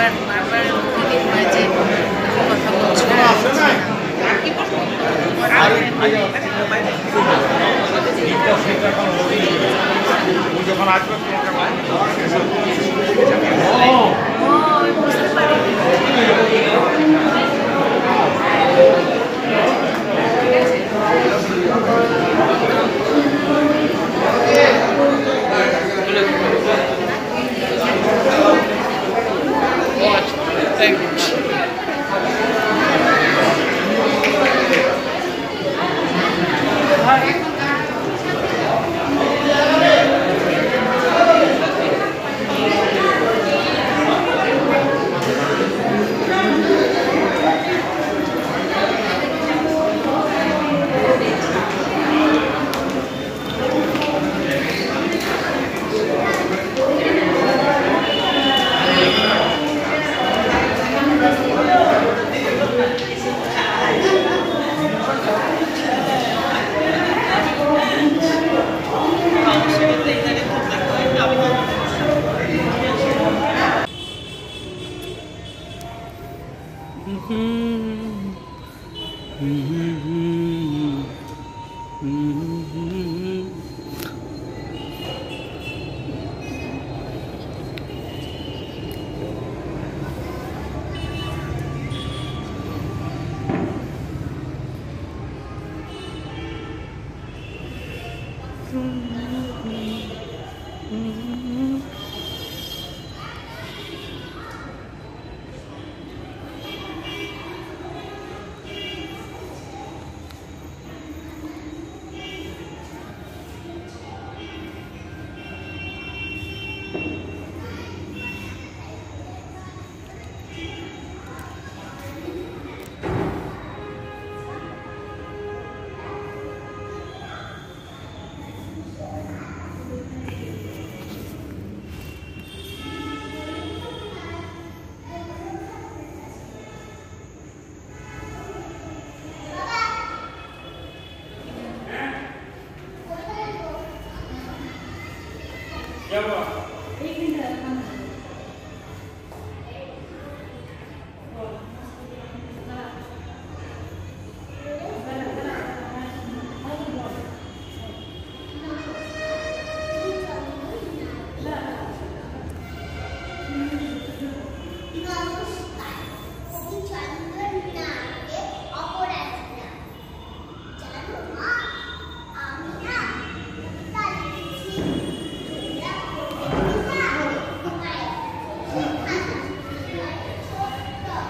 বারবার বারবার রিপিট হয় যে কথা বলছো। যখন আসবে Mm-hmm. Mm-hmm. mm-hmm. 要不？可以看着他们。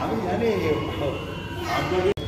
আমি জানি আপনাদের